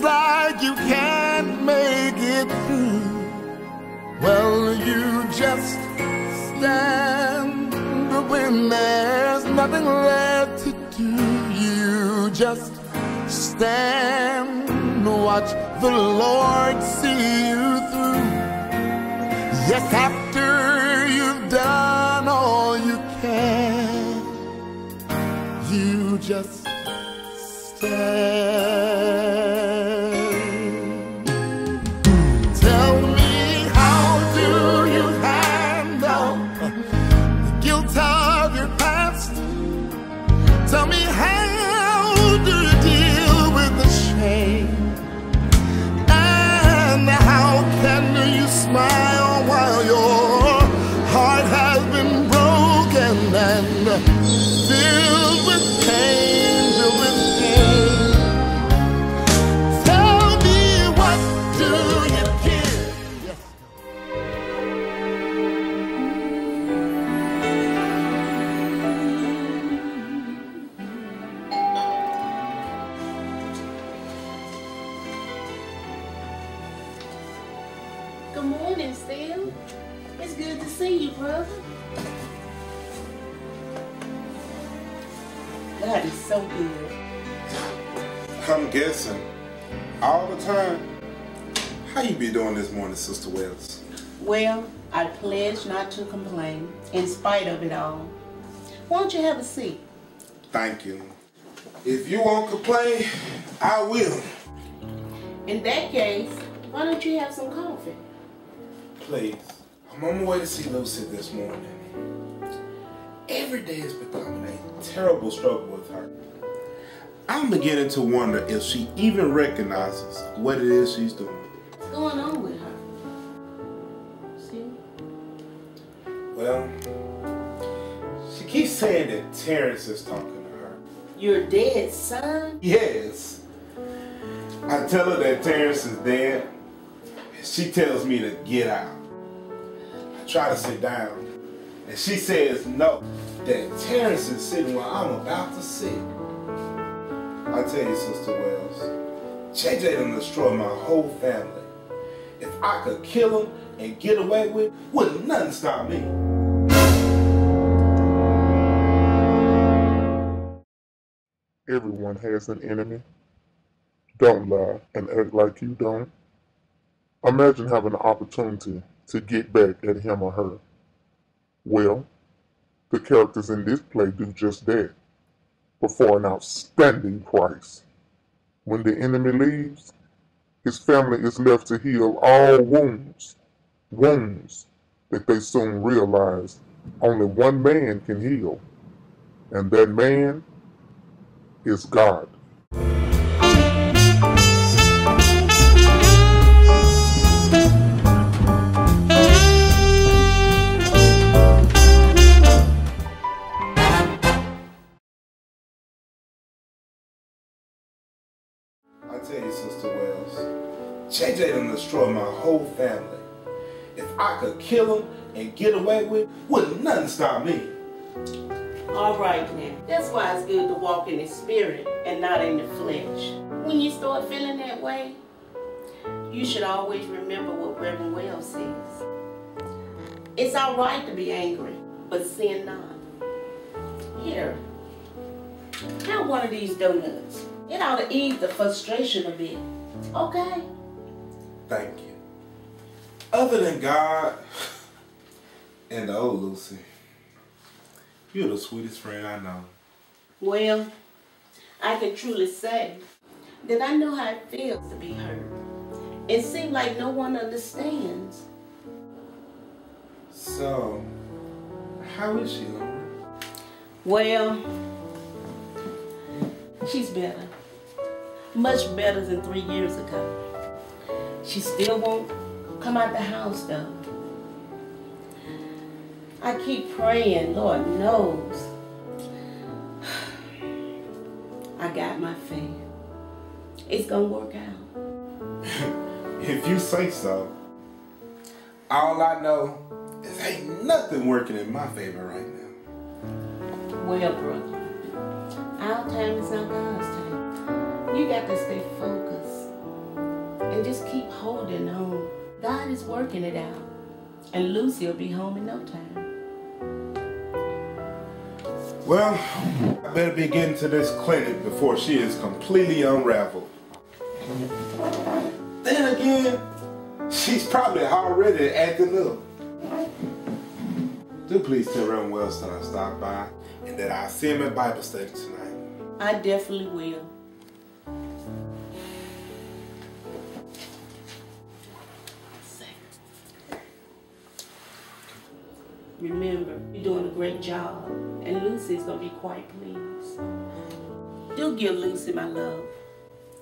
seems like you can't make it through well you just stand when there's nothing left to do you just stand and watch the lord see you through yes after you've done all you can you just stand. Tell me, how do you deal with the shame? And how can you smile good to see you, brother. God is so good. I'm guessing all the time. How you be doing this morning, Sister Wells? Well, I pledge not to complain in spite of it all. Why don't you have a seat? Thank you. If you won't complain, I will. In that case, why don't you have some coffee? Please. I'm on my way to see Lucy this morning. Every day is becoming a terrible struggle with her. I'm beginning to wonder if she even recognizes what it is she's doing. What's going on with her? See? Well, she keeps saying that Terrence is talking to her. Your dead son? Yes. I tell her that Terrence is dead. She tells me to get out. Try to sit down. And she says no. That Terrence is sitting where I'm about to sit. I tell you, Sister Wells, JJ done destroyed my whole family. If I could kill him and get away with it, wouldn't nothing stop me. Everyone has an enemy. Don't lie and act like you don't. Imagine having the opportunity to get back at him or her. Well, the characters in this play do just that, but for an outstanding price. When the enemy leaves, his family is left to heal all wounds, wounds that they soon realize only one man can heal, and that man is God. JJ done destroyed my whole family. If I could kill him and get away with, it, wouldn't nothing stop me. All right now. That's why it's good to walk in the spirit and not in the flesh. When you start feeling that way, you should always remember what Reverend Wells says. It's all right to be angry, but sin not. Here, have one of these donuts. It ought to ease the frustration a bit. Okay? Thank you. Other than God and the old Lucy, you're the sweetest friend I know. Well, I can truly say that I know how it feels to be hurt. It seems like no one understands. So, how is she, Lauren? Well, she's better. Much better than three years ago. She still won't come out the house though. I keep praying, Lord knows. I got my faith. It's gonna work out. If you say so. All I know is ain't nothing working in my favor right now. Well, brother, our time is not God's time. You got to stay focused and just keep holding on. God is working it out, and Lucy will be home in no time. Well, I better be getting to this clinic before she is completely unraveled. Then again, she's probably already acting up. Do please tell Reverend Wells that I stopped by and that I see him at Bible study tonight. I definitely will. Remember, you're doing a great job, and Lucy's gonna be quite pleased. Do give Lucy my love.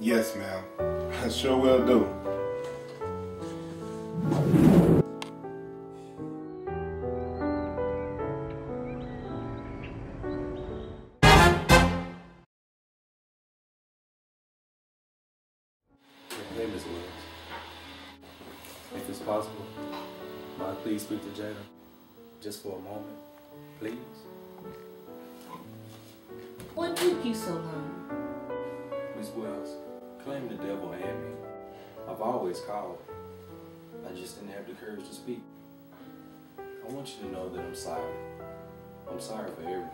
Yes, ma'am. I sure will do. Hey, Miss Williams. If it's possible, might I please speak to Jada? Just for a moment, please? What took you so long? Miss Wells, claim the devil and me. I've always called. I just didn't have the courage to speak. I want you to know that I'm sorry. I'm sorry for everything.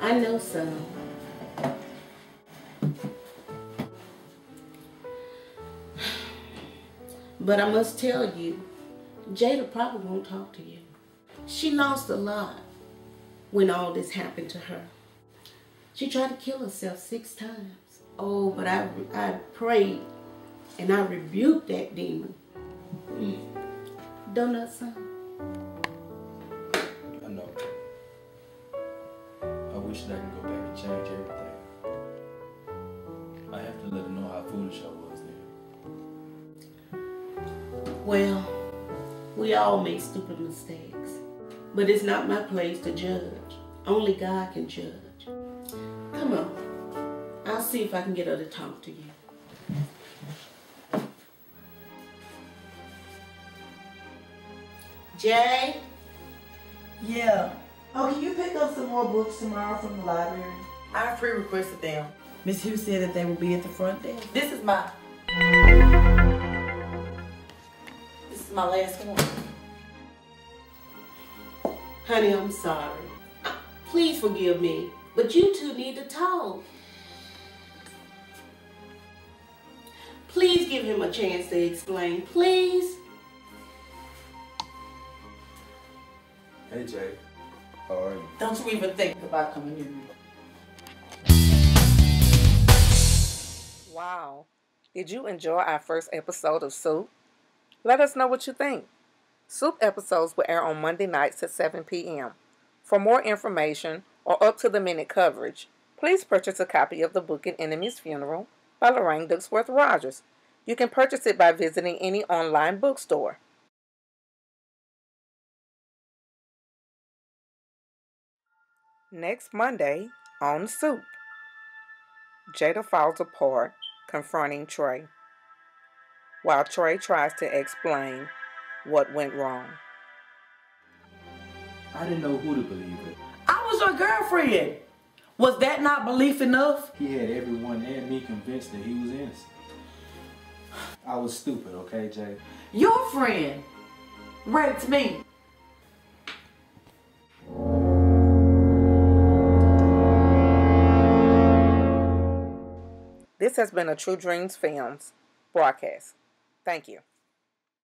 I know so. But I must tell you, Jada probably won't talk to you. She lost a lot when all this happened to her. She tried to kill herself six times. Oh, but I, I prayed and I rebuked that demon. Mm. Donut son. I know. I wish that I can go back and change everything. I have to let her know how foolish I was there. Well, we all make stupid mistakes, but it's not my place to judge. Only God can judge. Come on. I'll see if I can get her to talk to you. Jay? Yeah. Oh, can you pick up some more books tomorrow from the library? I pre-requested them. Miss Hughes said that they will be at the front desk. This is my. My last one. Honey, I'm sorry. Uh, please forgive me, but you two need to talk. Please give him a chance to explain, please. Hey Jay, how are you? Don't you even think about coming in. Wow. Did you enjoy our first episode of Soup? Let us know what you think. Soup episodes will air on Monday nights at 7 p.m. For more information or up to the minute coverage, please purchase a copy of the book An Enemy's Funeral by Lorraine Duxworth Rogers. You can purchase it by visiting any online bookstore. Next Monday on Soup, Jada falls apart confronting Trey. While Trey tries to explain, what went wrong. I didn't know who to believe it. I was your girlfriend. Was that not belief enough? He had everyone and me convinced that he was innocent. I was stupid, okay, Jay? Your friend raped me. This has been a True Dreams Films broadcast. Thank you.